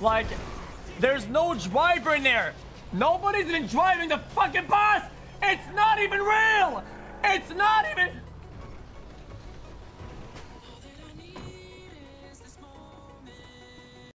Like, there's no driver in there. Nobody's been driving the fucking bus. It's not even real. It's not even.